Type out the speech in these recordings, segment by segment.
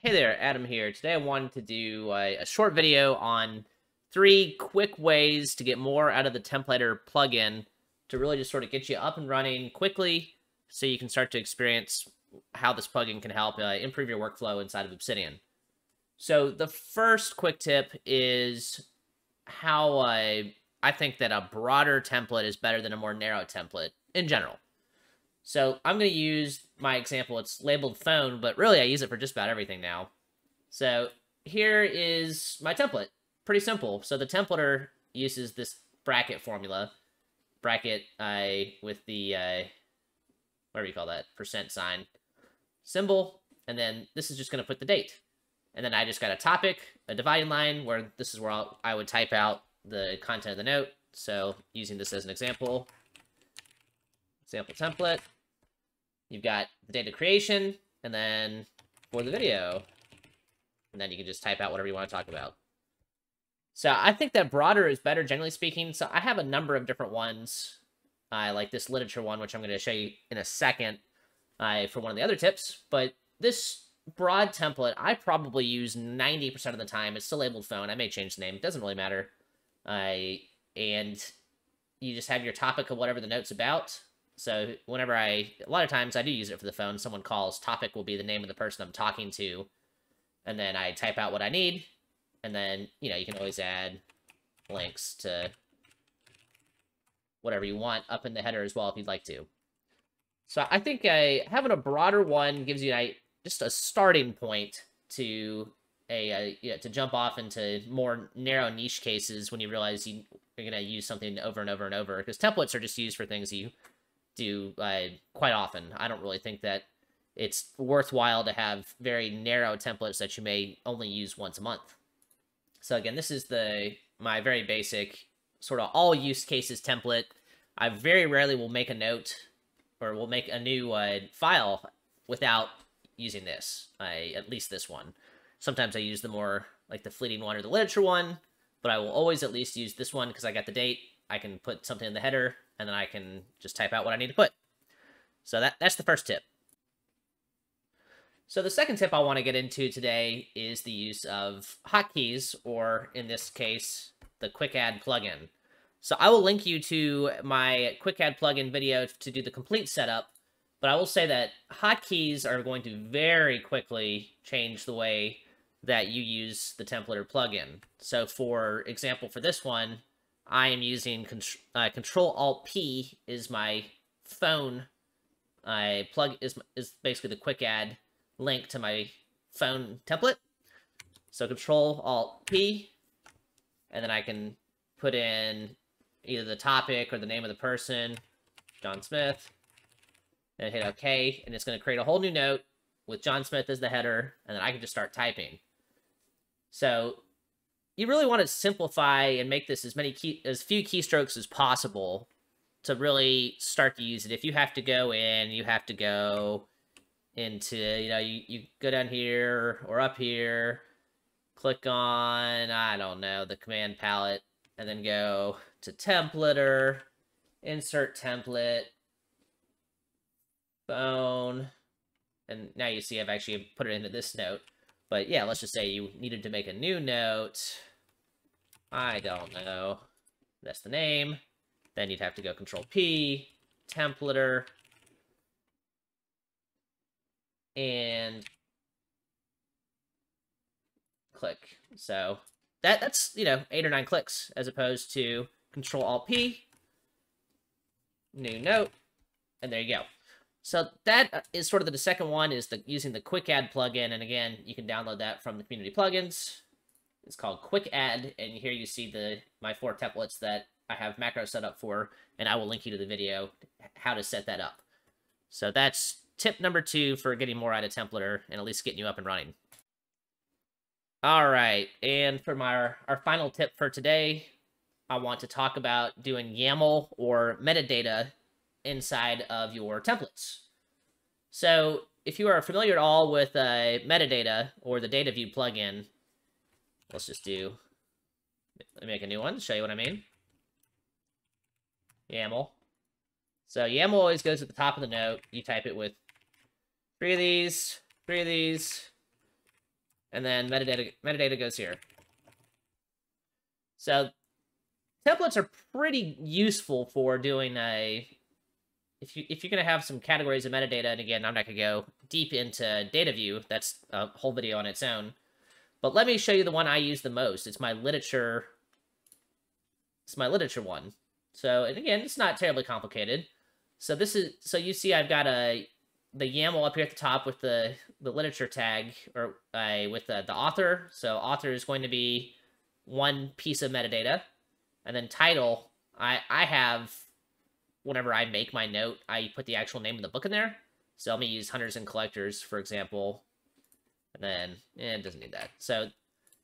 Hey there, Adam here. Today I wanted to do a, a, short video on three quick ways to get more out of the Templater plugin to really just sort of get you up and running quickly so you can start to experience how this plugin can help uh, improve your workflow inside of Obsidian. So the first quick tip is how uh, I think that a broader template is better than a more narrow template in general. So I'm going to use my example. It's labeled phone, but really I use it for just about everything now. So here is my template. Pretty simple. So the templater uses this bracket formula. Bracket I with the, uh, whatever you call that, percent sign symbol. And then this is just going to put the date. And then I just got a topic, a dividing line, where this is where I'll, I would type out the content of the note. So using this as an example, example template. You've got the data creation, and then for the video. And then you can just type out whatever you want to talk about. So I think that broader is better, generally speaking. So I have a number of different ones. I uh, like this literature one, which I'm going to show you in a second uh, for one of the other tips. But this broad template, I probably use 90% of the time. It's still labeled phone. I may change the name. It doesn't really matter. Uh, and you just have your topic of whatever the note's about. So whenever I, a lot of times I do use it for the phone. Someone calls, topic will be the name of the person I'm talking to. And then I type out what I need. And then, you know, you can always add links to whatever you want up in the header as well if you'd like to. So I think having a broader one gives you just a starting point to a, a yeah, to jump off into more narrow niche cases when you realize you, you're going to use something over and over and over. Because templates are just used for things you do uh, quite often. I don't really think that it's worthwhile to have very narrow templates that you may only use once a month. So again, this is the my very basic sort of all use cases template. I very rarely will make a note or will make a new uh, file without using this, I, at least this one. Sometimes I use the more like the fleeting one or the literature one, but I will always at least use this one because I got the date. I can put something in the header and then I can just type out what I need to put. So that, that's the first tip. So the second tip I want to get into today is the use of hotkeys, or in this case, the Quick Add plugin. So I will link you to my Quick Add plugin video to do the complete setup, but I will say that hotkeys are going to very quickly change the way that you use the templater plugin. So for example, for this one, I am using uh, Control Alt P is my phone. I plug is is basically the quick add link to my phone template. So Control Alt P, and then I can put in either the topic or the name of the person, John Smith, and hit OK, and it's going to create a whole new note with John Smith as the header, and then I can just start typing. So you really want to simplify and make this as many key as few keystrokes as possible to really start to use it. If you have to go in, you have to go into, you know, you, you go down here or up here, click on, I don't know, the command palette, and then go to templater, insert template, phone, and now you see I've actually put it into this note. But yeah, let's just say you needed to make a new note. I don't know. That's the name. Then you'd have to go Control P, templater, and click. So that that's you know eight or nine clicks as opposed to Control Alt P, new note, and there you go. So that uh, is sort of the second one is the using the Quick Add plugin, and again you can download that from the community plugins. It's called Quick Add, and here you see the my four templates that I have macro set up for, and I will link you to the video how to set that up. So that's tip number two for getting more out of Templater and at least getting you up and running. All right, and for my our final tip for today, I want to talk about doing YAML or metadata inside of your templates. So if you are familiar at all with uh, metadata or the data view plugin, Let's just do, let me make a new one, to show you what I mean. YAML. So YAML always goes at the top of the note. You type it with three of these, three of these, and then metadata metadata goes here. So templates are pretty useful for doing a if you if you're gonna have some categories of metadata, and again, I'm not gonna go deep into data view. That's a whole video on its own. But let me show you the one I use the most. It's my literature. It's my literature one. So, and again, it's not terribly complicated. So this is so you see I've got a the YAML up here at the top with the the literature tag or uh, with the, the author. So author is going to be one piece of metadata, and then title. I I have whenever I make my note, I put the actual name of the book in there. So let me use Hunters and Collectors, for example. And then, eh, it doesn't need that. So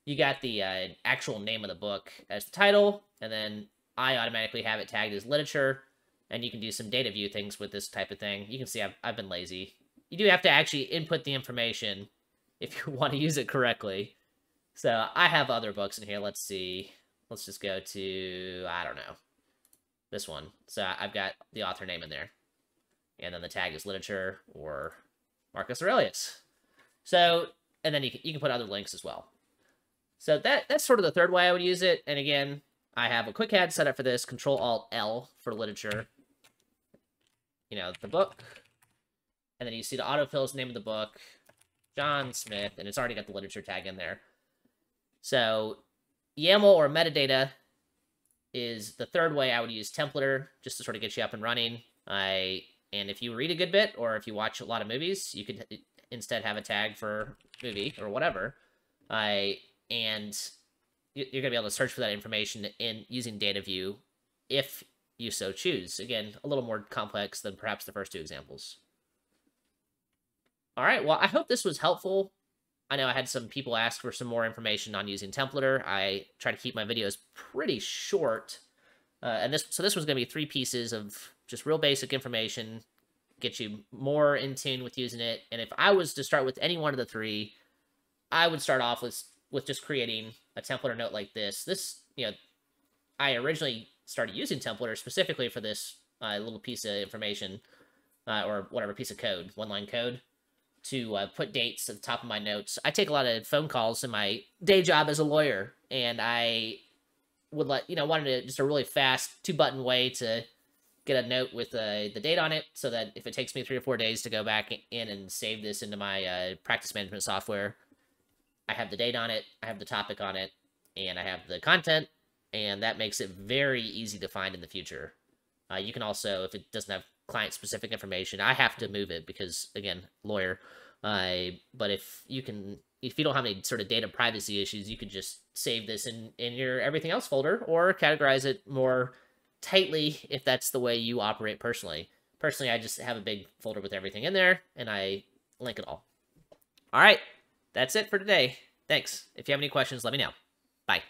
you got the uh, actual name of the book as the title, and then I automatically have it tagged as literature, and you can do some data view things with this type of thing. You can see I've, I've been lazy. You do have to actually input the information if you want to use it correctly. So I have other books in here. Let's see. Let's just go to, I don't know, this one. So I've got the author name in there. And then the tag is literature or Marcus Aurelius. So, and then you can, you can put other links as well. So that that's sort of the third way I would use it. And again, I have a quick add set up for this, Control Alt L for literature. You know, the book. And then you see the autofills name of the book, John Smith, and it's already got the literature tag in there. So YAML or metadata is the third way I would use Templater just to sort of get you up and running. I and if you read a good bit or if you watch a lot of movies, you could instead have a tag for movie or whatever. I and you're gonna be able to search for that information in using data view if you so choose. Again, a little more complex than perhaps the first two examples. All right, well, I hope this was helpful. I know I had some people ask for some more information on using Templater. I try to keep my videos pretty short. Uh, and this, so this was going to be three pieces of just real basic information, get you more in tune with using it. And if I was to start with any one of the three, I would start off with with just creating a Templater note like this. This, you know, I originally started using Templater specifically for this uh, little piece of information, uh, or whatever piece of code, one line code to uh, put dates at the top of my notes. I take a lot of phone calls in my day job as a lawyer, and I would let you know wanted to, just a really fast two button way to get a note with uh, the date on it, so that if it takes me three or four days to go back in and save this into my uh, practice management software, I have the date on it, I have the topic on it, and I have the content, and that makes it very easy to find in the future. Uh, you can also, if it doesn't have client-specific information, I have to move it because, again, lawyer. Uh, but if you can, if you don't have any sort of data privacy issues, you could just save this in, in your everything else folder or categorize it more tightly if that's the way you operate personally. Personally, I just have a big folder with everything in there, and I link it all. All right, that's it for today. Thanks. If you have any questions, let me know. Bye.